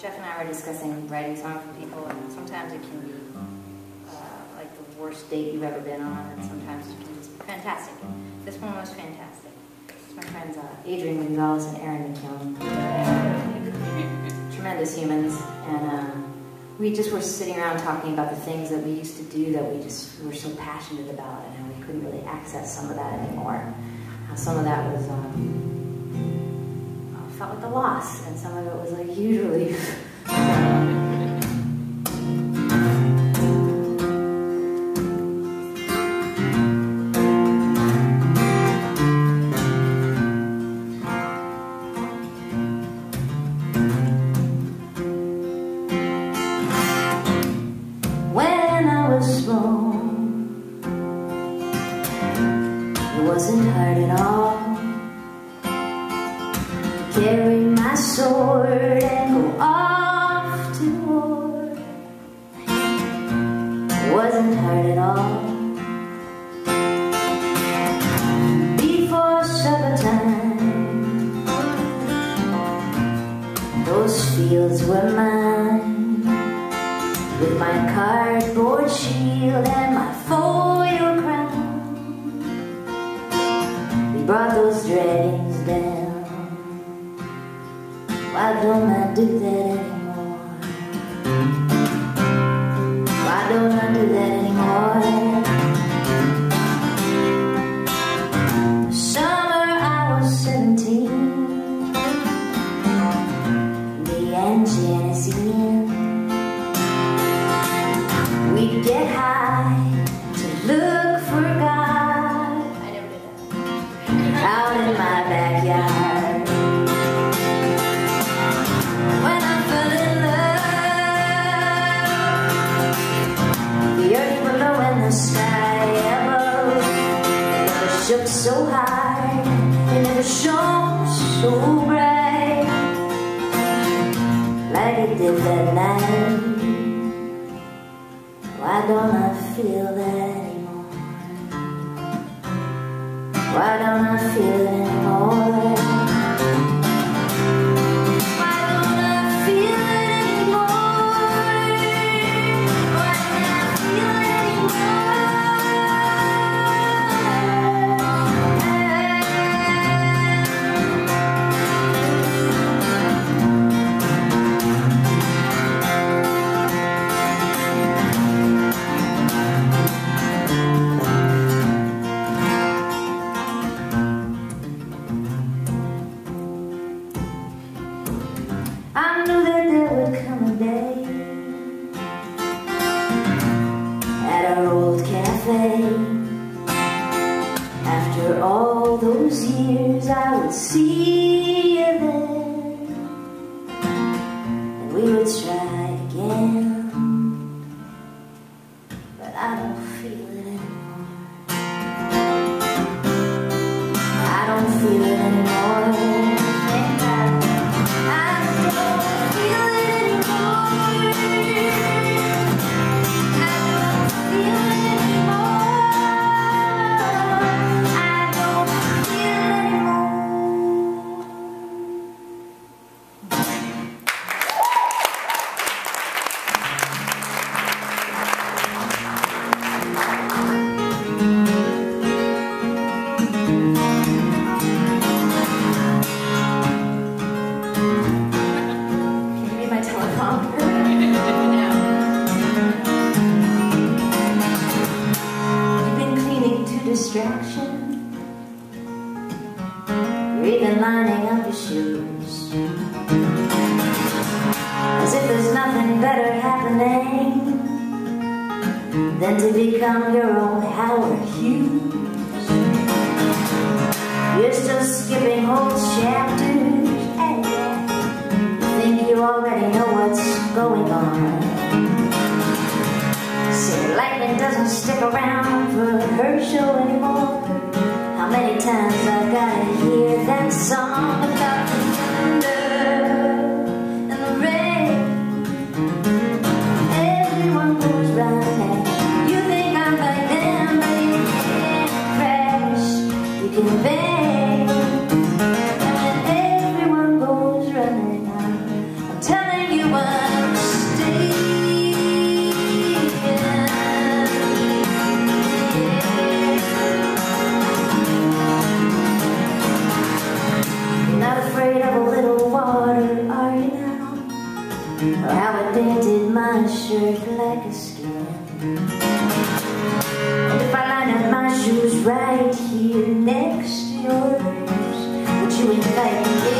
Jeff and I were discussing writing songs for people, and sometimes it can be uh, like the worst date you've ever been on, and sometimes it can just be fantastic. This one was fantastic. It's my friends uh, Adrian Gonzalez and Aaron McKeown. Tremendous humans, and uh, we just were sitting around talking about the things that we used to do that we just were so passionate about, and how we couldn't really access some of that anymore. How some of that was. Um, felt like a loss, and some of it was like huge relief. when I was small, it wasn't hard at all carry my sword and go off to war. It wasn't hard at all. Before supper time, those fields were mine. With my cardboard shield to look for God I never did that Out in my backyard when I fell in love. The earth below and the sky above never shook so high, it never shone so bright like it did that night. I feel that those years, I would see you there, and we would try again. But I don't feel it shoes. As if there's nothing better happening than to become your own Howard Hughes. You're still skipping whole chapters. and You think you already know what's going on. Say lightning doesn't stick around for her show anymore. How many times I gotta hear that song in vain everyone goes running out I'm telling you I'm staying yeah. You're not afraid of a little water, are you now? Or how I dented my shirt like a skin right here next to yours Would you invite me?